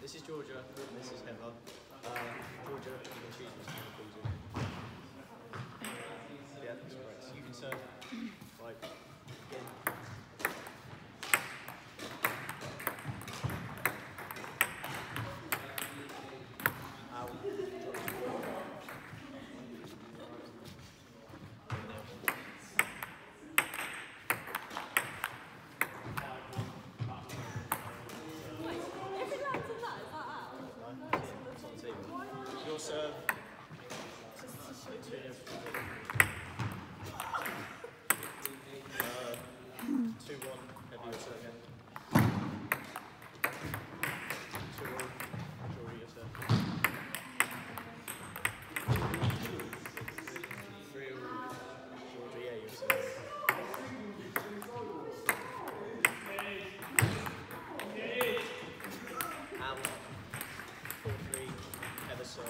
This is Georgia, and this is Heather. Uh, um, Georgia, you can choose which one of. Yeah, that's great. So you can serve like serve. Out.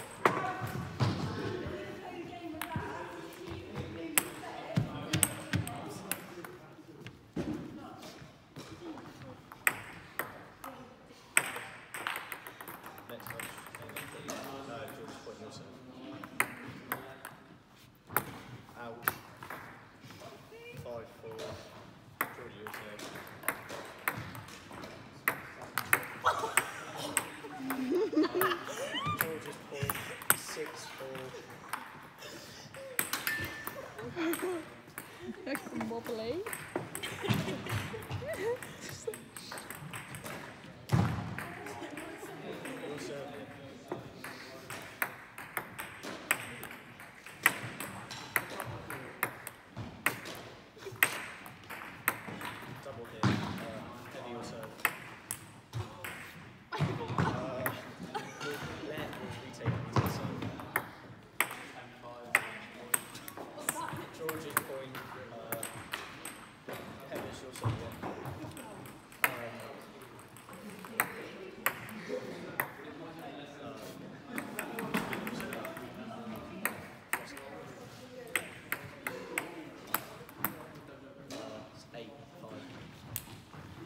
Five, four. Jordy, you Wobbly.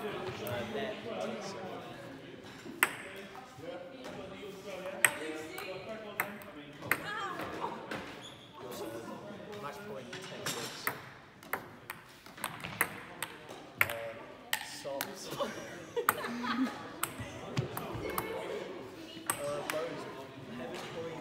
uh, Lowe's, uh, Heaven Point.